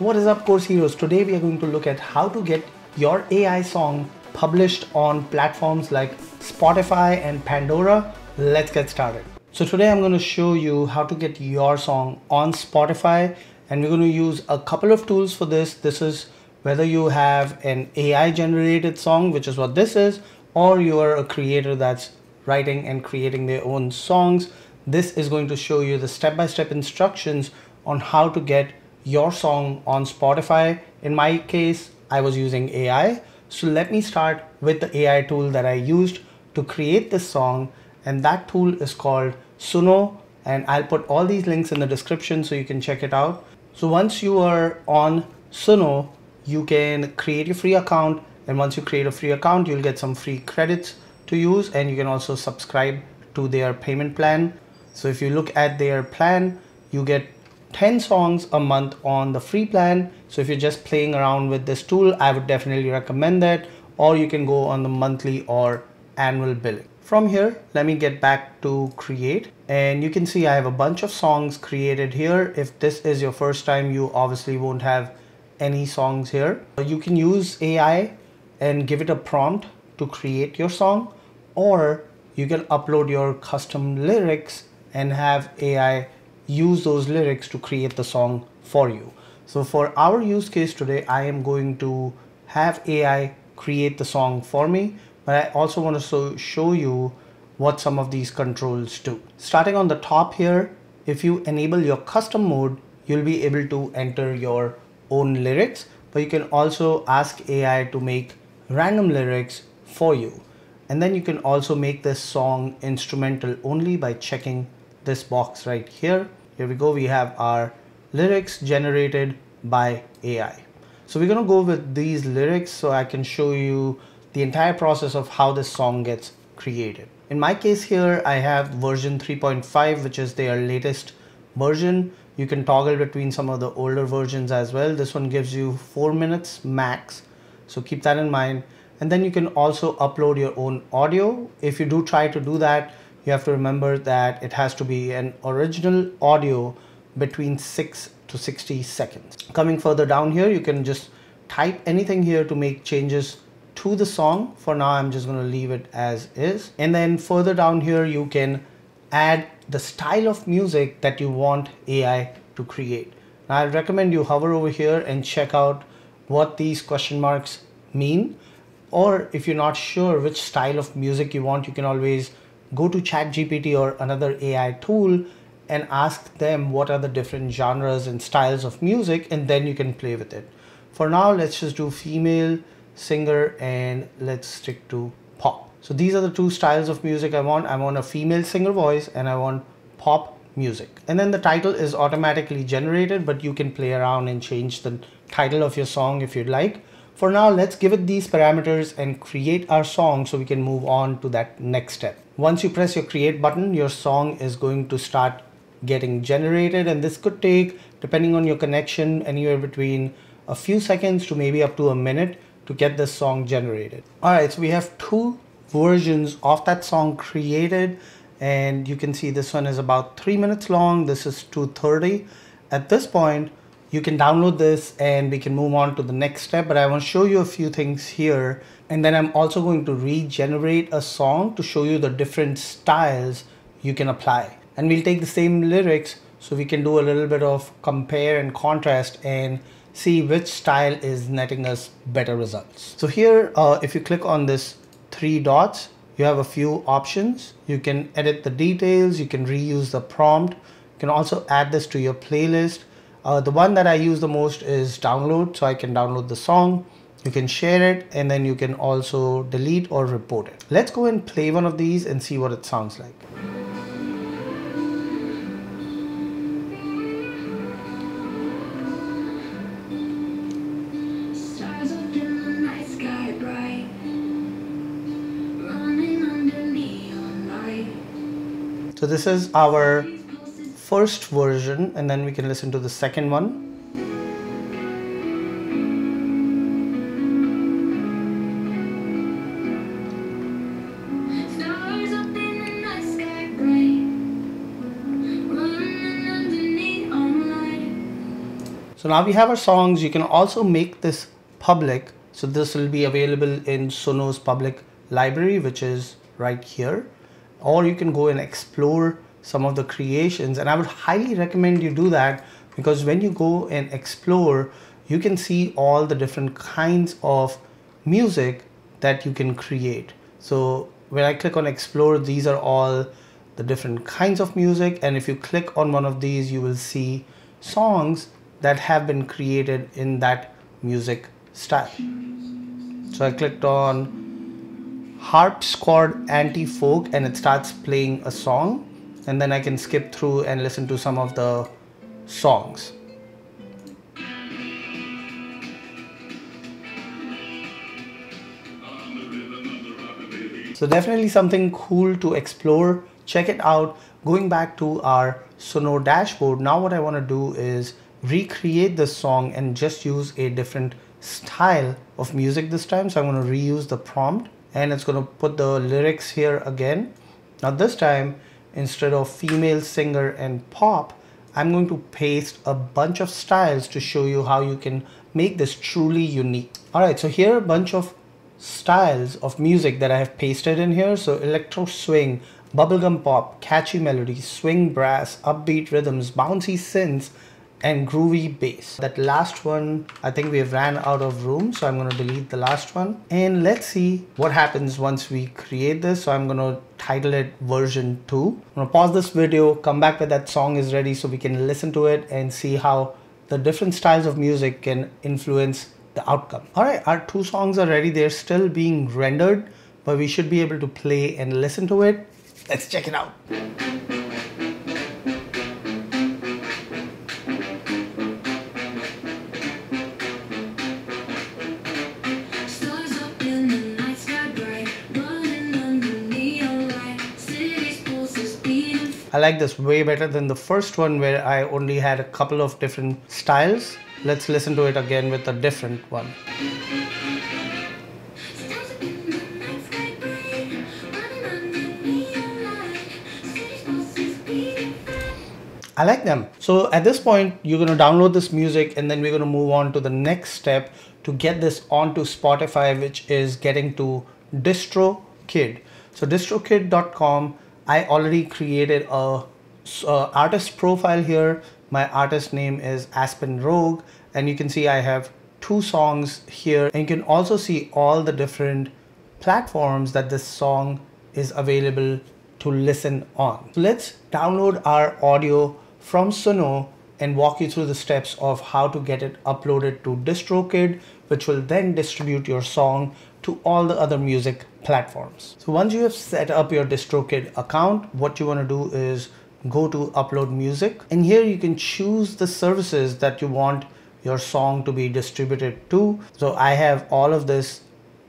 What is up course heroes? Today we are going to look at how to get your AI song published on platforms like Spotify and Pandora. Let's get started. So today I'm going to show you how to get your song on Spotify and we're going to use a couple of tools for this. This is whether you have an AI generated song, which is what this is, or you are a creator that's writing and creating their own songs. This is going to show you the step-by-step -step instructions on how to get your song on Spotify. In my case, I was using AI. So let me start with the AI tool that I used to create this song. And that tool is called Suno. And I'll put all these links in the description so you can check it out. So once you are on Suno, you can create a free account. And once you create a free account, you'll get some free credits to use. And you can also subscribe to their payment plan. So if you look at their plan, you get 10 songs a month on the free plan. So if you're just playing around with this tool, I would definitely recommend that. Or you can go on the monthly or annual billing. From here, let me get back to create. And you can see I have a bunch of songs created here. If this is your first time, you obviously won't have any songs here. You can use AI and give it a prompt to create your song or you can upload your custom lyrics and have AI use those lyrics to create the song for you. So for our use case today, I am going to have AI create the song for me, but I also want to show you what some of these controls do. Starting on the top here, if you enable your custom mode, you'll be able to enter your own lyrics, but you can also ask AI to make random lyrics for you. And then you can also make this song instrumental only by checking this box right here. Here we go. We have our lyrics generated by AI. So we're going to go with these lyrics so I can show you the entire process of how this song gets created. In my case here, I have version 3.5, which is their latest version. You can toggle between some of the older versions as well. This one gives you four minutes max. So keep that in mind. And then you can also upload your own audio. If you do try to do that, you have to remember that it has to be an original audio between 6 to 60 seconds. Coming further down here, you can just type anything here to make changes to the song. For now, I'm just going to leave it as is. And then further down here, you can add the style of music that you want AI to create. Now, I recommend you hover over here and check out what these question marks mean. Or if you're not sure which style of music you want, you can always go to ChatGPT or another AI tool and ask them what are the different genres and styles of music and then you can play with it. For now, let's just do female, singer, and let's stick to pop. So these are the two styles of music I want. I want a female singer voice and I want pop music. And then the title is automatically generated, but you can play around and change the title of your song if you'd like. For now, let's give it these parameters and create our song so we can move on to that next step. Once you press your create button, your song is going to start getting generated and this could take, depending on your connection, anywhere between a few seconds to maybe up to a minute to get this song generated. All right, so we have two versions of that song created and you can see this one is about three minutes long. This is 230. At this point, you can download this and we can move on to the next step but I want to show you a few things here and then I'm also going to regenerate a song to show you the different styles you can apply and we'll take the same lyrics so we can do a little bit of compare and contrast and see which style is netting us better results. So here uh, if you click on this three dots you have a few options. You can edit the details, you can reuse the prompt, you can also add this to your playlist uh, the one that I use the most is download. So I can download the song, you can share it, and then you can also delete or report it. Let's go and play one of these and see what it sounds like. So this is our first version and then we can listen to the second one. So now we have our songs. You can also make this public. So this will be available in Suno's public library, which is right here. Or you can go and explore some of the creations. And I would highly recommend you do that because when you go and explore, you can see all the different kinds of music that you can create. So when I click on explore, these are all the different kinds of music. And if you click on one of these, you will see songs that have been created in that music style. So I clicked on harpsichord anti-folk and it starts playing a song and then I can skip through and listen to some of the songs. So definitely something cool to explore. Check it out. Going back to our Suno dashboard, now what I want to do is recreate this song and just use a different style of music this time. So I'm going to reuse the prompt and it's going to put the lyrics here again. Now this time, instead of female singer and pop, I'm going to paste a bunch of styles to show you how you can make this truly unique. All right, so here are a bunch of styles of music that I have pasted in here. So electro swing, bubblegum pop, catchy melodies, swing brass, upbeat rhythms, bouncy synths, and groovy bass. That last one, I think we ran out of room, so I'm gonna delete the last one. And let's see what happens once we create this. So I'm gonna title it version two. I'm gonna pause this video, come back when that song is ready so we can listen to it and see how the different styles of music can influence the outcome. All right, our two songs are ready. They're still being rendered, but we should be able to play and listen to it. Let's check it out. I like this way better than the first one where I only had a couple of different styles. Let's listen to it again with a different one. I like them. So at this point, you're going to download this music and then we're going to move on to the next step to get this onto Spotify, which is getting to DistroKid. So distrokid.com I already created a, a artist profile here. My artist name is Aspen Rogue and you can see I have two songs here and you can also see all the different platforms that this song is available to listen on. So let's download our audio from Suno and walk you through the steps of how to get it uploaded to DistroKid, which will then distribute your song to all the other music platforms. So once you have set up your DistroKid account, what you want to do is go to upload music and here you can choose the services that you want your song to be distributed to. So I have all of this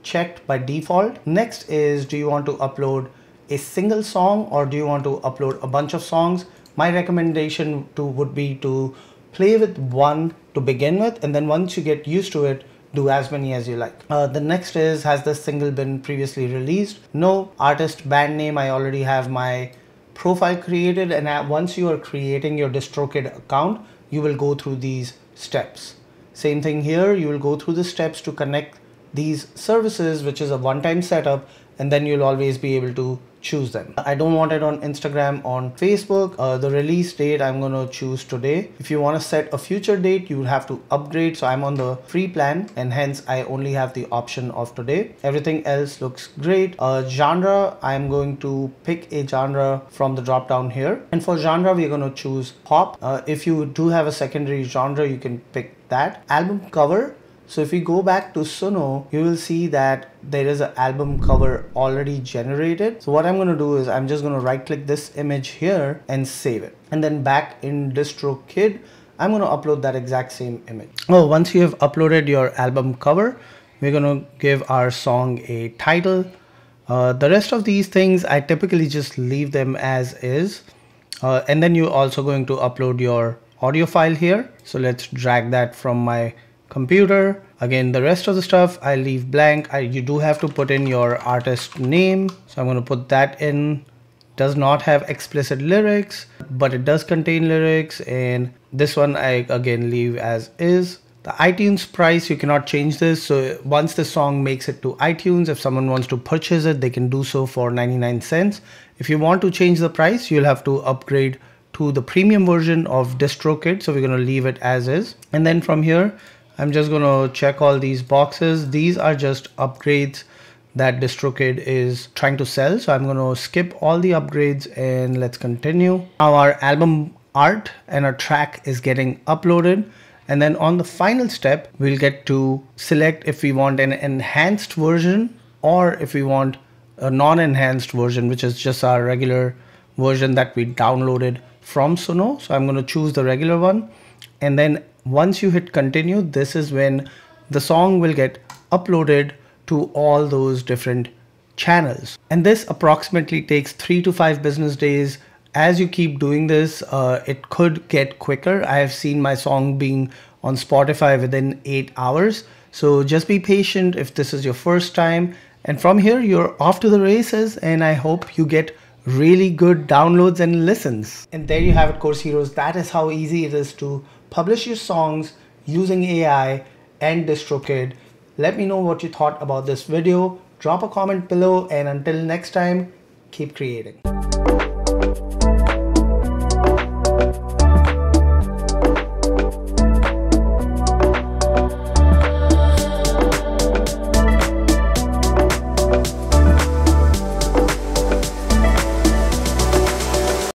checked by default. Next is do you want to upload a single song or do you want to upload a bunch of songs? My recommendation to would be to play with one to begin with and then once you get used to it do as many as you like. Uh, the next is, has this single been previously released? No, artist band name, I already have my profile created and once you are creating your DistroKid account, you will go through these steps. Same thing here, you will go through the steps to connect these services, which is a one-time setup, and then you'll always be able to choose them. I don't want it on Instagram, on Facebook. Uh, the release date I'm going to choose today. If you want to set a future date, you will have to upgrade. So I'm on the free plan and hence I only have the option of today. Everything else looks great. Uh, genre, I'm going to pick a genre from the drop down here. And for genre, we're going to choose pop. Uh, if you do have a secondary genre, you can pick that. Album cover, so if we go back to Suno, you will see that there is an album cover already generated. So what I'm going to do is I'm just going to right click this image here and save it. And then back in DistroKid, I'm going to upload that exact same image. Oh, once you have uploaded your album cover, we're going to give our song a title. Uh, the rest of these things, I typically just leave them as is. Uh, and then you're also going to upload your audio file here. So let's drag that from my computer. Again, the rest of the stuff I leave blank. I, you do have to put in your artist name. So I'm going to put that in does not have explicit lyrics, but it does contain lyrics. And this one I again leave as is. The iTunes price, you cannot change this. So once the song makes it to iTunes, if someone wants to purchase it, they can do so for 99 cents. If you want to change the price, you'll have to upgrade to the premium version of DistroKid. So we're going to leave it as is. And then from here, I'm just going to check all these boxes. These are just upgrades that DistroKid is trying to sell. So I'm going to skip all the upgrades and let's continue. Now our album art and our track is getting uploaded. And then on the final step, we'll get to select if we want an enhanced version or if we want a non-enhanced version, which is just our regular version that we downloaded from Suno. So I'm going to choose the regular one. And then once you hit continue, this is when the song will get uploaded to all those different channels. And this approximately takes three to five business days. As you keep doing this, uh, it could get quicker. I have seen my song being on Spotify within eight hours. So just be patient if this is your first time. And from here, you're off to the races. And I hope you get really good downloads and listens. And there you have it, Course Heroes. That is how easy it is to publish your songs using AI and DistroKid let me know what you thought about this video. Drop a comment below and until next time, keep creating.